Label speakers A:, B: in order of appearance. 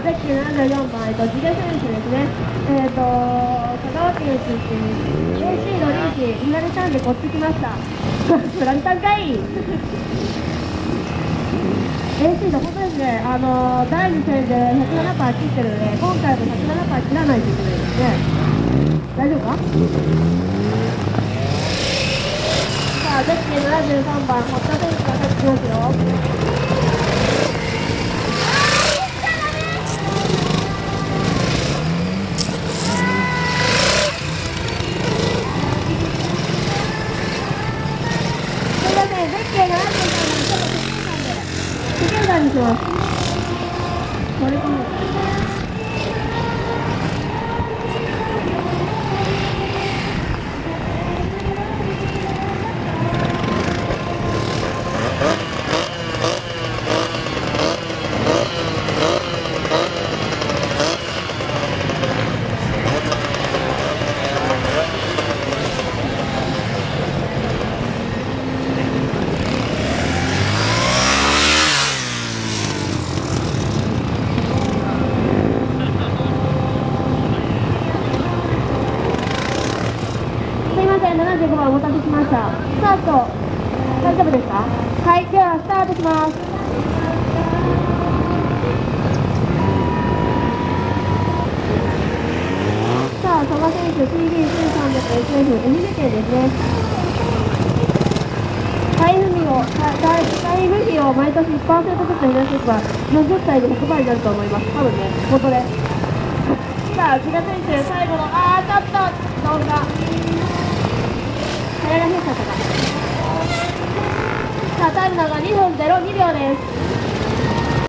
A: 34番、えっと、ジゲ選手ですね。えっと、香川県出身、AC のリーチ、見られたんでこっち来ました。プランタンかい AC の本当ですね、あの第2戦で107パー切ってるので、今回も107パー切らないといけないですね。大丈夫か？さあ、ゼッケン73番、堀田選手が入ってきますよ。にします。75番お待たせしました。スタート、大丈夫ですか？はい、ではスタートします。さあ、佐賀選手、CD1300SF、愛媛県ですね。台風費を、た台風費を毎年1%ずつ減らしていけば、40歳で100倍になると思います。多分ね、本当で。さあ、千田選手、最後の、あー、ちょっと、動画。タイヤが変化したかさあタイムのが2分02秒です。